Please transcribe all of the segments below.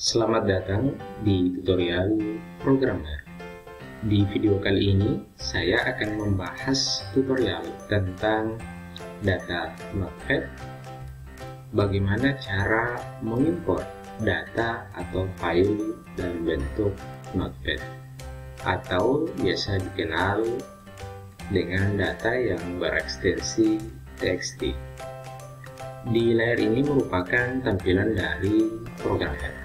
Selamat datang di tutorial programmer. Di video kali ini, saya akan membahas tutorial tentang data Notepad, bagaimana cara mengimport data atau file dalam bentuk Notepad, atau biasa dikenal dengan data yang berekstensi TXT. Di layar ini merupakan tampilan dari program R.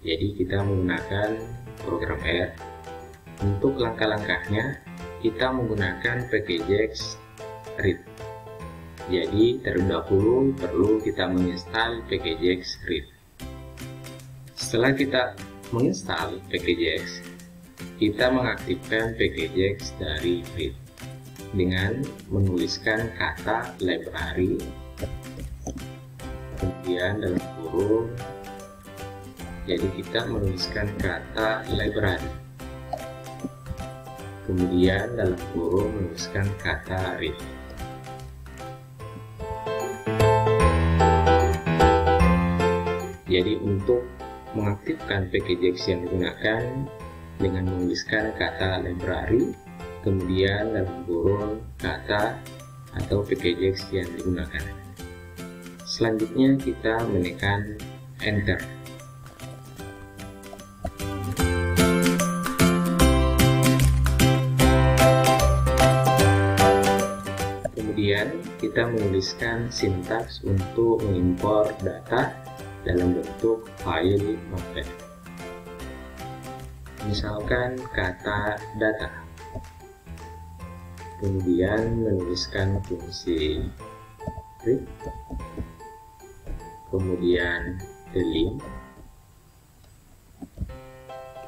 Jadi kita menggunakan program R. Untuk langkah-langkahnya, kita menggunakan pkgx read. Jadi terlebih dahulu perlu kita menginstal pkgx read. Setelah kita menginstal pkgx, kita mengaktifkan pkgx dari read dengan menuliskan kata library kemudian dalam kurung jadi kita menuliskan kata library kemudian dalam kurung menuliskan kata read jadi untuk mengaktifkan package yang digunakan dengan menuliskan kata library kemudian dalam kurung kata atau package yang digunakan. Selanjutnya kita menekan enter. Kita menuliskan sintaks untuk mengimpor data dalam bentuk file Notepad. Misalkan kata data. Kemudian menuliskan fungsi read kemudian delete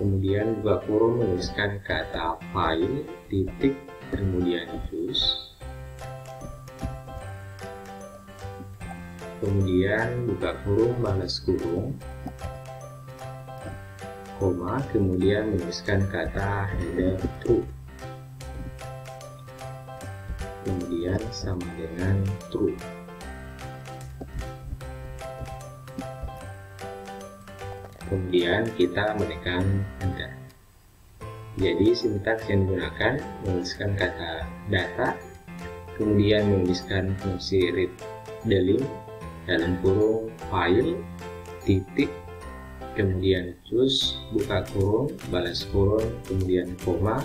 kemudian buka kurung menuliskan kata file titik kemudian choose kemudian buka kurung balas kurung koma kemudian menuliskan kata header true kemudian sama dengan true kemudian kita menekan enter jadi sintaks yang digunakan menuliskan kata data kemudian menuliskan fungsi read delete dalam kurung file titik kemudian choose buka kurung balas kurung kemudian koma.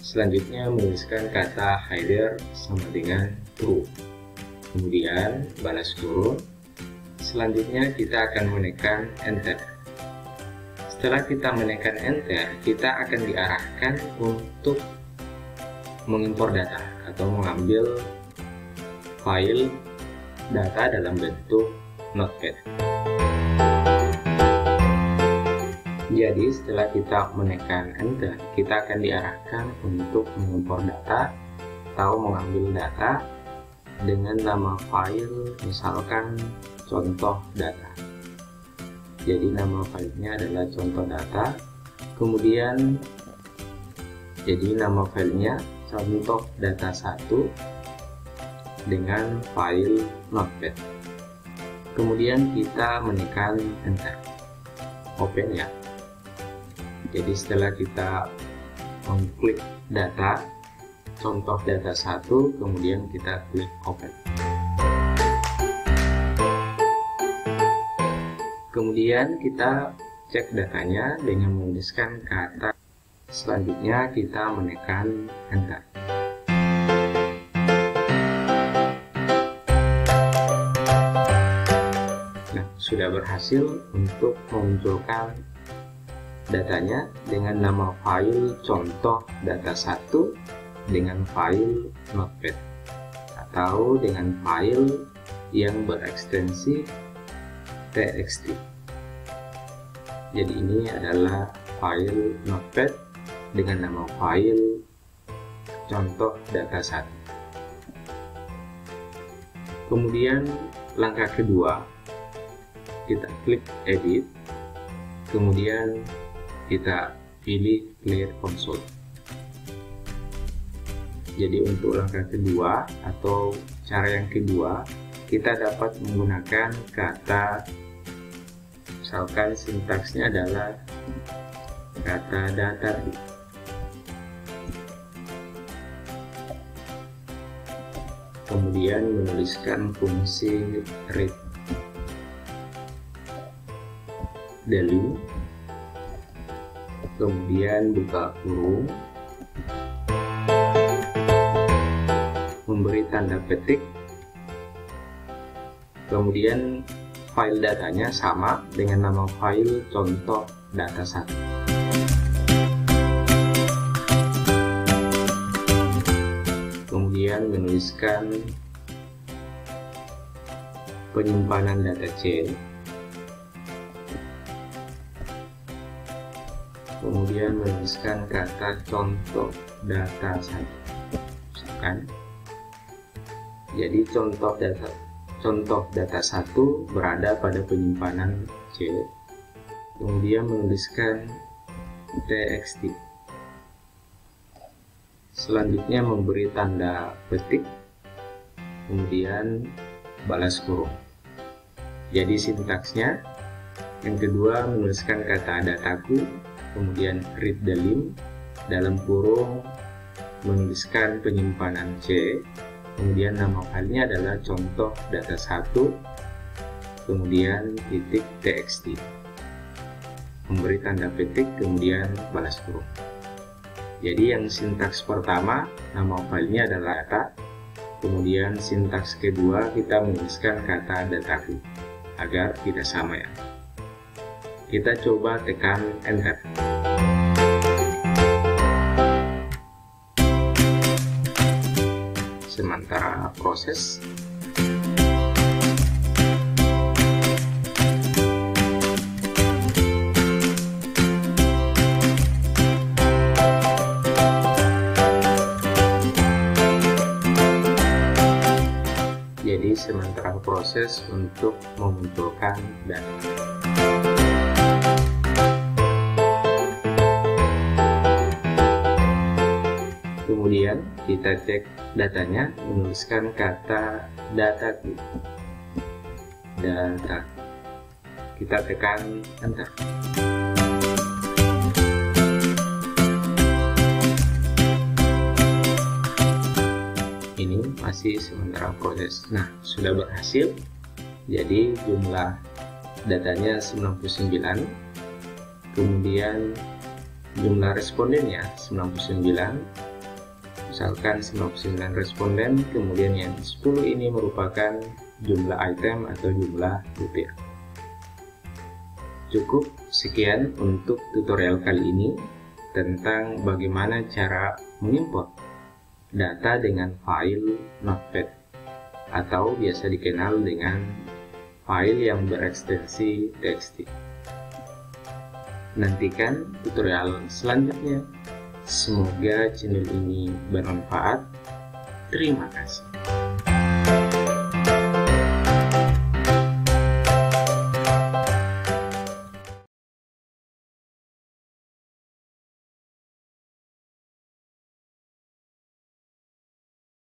Selanjutnya menuliskan kata header sama dengan true. Kemudian balas kurung selanjutnya kita akan menekan enter. Setelah kita menekan enter, kita akan diarahkan untuk mengimpor data atau mengambil file data dalam bentuk notepad. Jadi setelah kita menekan enter, kita akan diarahkan untuk mengimpor data atau mengambil data dengan nama file misalkan contoh data. Jadi nama filenya adalah contoh data. Kemudian jadi nama filenya contoh data 1 dengan file notepad. Kemudian kita menekan enter. Open ya. Jadi setelah kita mengklik data contoh data 1 kemudian kita klik open. Kemudian kita cek datanya dengan menuliskan kata. Selanjutnya kita menekan enter sudah berhasil untuk memunculkan datanya dengan nama file contoh data 1 dengan file notepad atau dengan file yang berekstensi txt jadi ini adalah file notepad dengan nama file contoh data 1 kemudian langkah kedua kita klik edit kemudian kita pilih clear console jadi untuk langkah kedua atau cara yang kedua kita dapat menggunakan kata misalkan sintaksnya adalah kata data. Kemudian menuliskan fungsi read value kemudian buka kurung memberi tanda petik kemudian file datanya sama dengan nama file contoh data satu. Kemudian menuliskan penyimpanan data C kemudian menuliskan kata contoh data satu misalkan jadi contoh data contoh data satu berada pada penyimpanan C. Kemudian menuliskan txt selanjutnya memberi tanda petik kemudian balas kurung. Jadi sintaksnya yang kedua menuliskan kata dataku kemudian read the dalam kurung menuliskan penyimpanan C. Kemudian nama filenya adalah contoh data 1 kemudian titik txt memberi tanda petik kemudian balas kurung. Jadi yang sintaks pertama nama filenya adalah data kemudian sintaks kedua kita menuliskan kata dataku agar tidak sama ya kita coba tekan enter sementara proses. Jadi sementara proses untuk memunculkan data kemudian kita cek datanya menuliskan kata data data. Kita tekan enter. Ini masih sementara proses. Nah sudah berhasil. Jadi jumlah datanya 99 kemudian jumlah respondennya 99 misalkan 99 responden kemudian yang 10 ini merupakan jumlah item atau jumlah rupiah cukup sekian untuk tutorial kali ini tentang bagaimana cara mengimport data dengan file notepad atau biasa dikenal dengan file yang berekstensi txt nantikan tutorial selanjutnya Semoga channel ini bermanfaat. Terima kasih.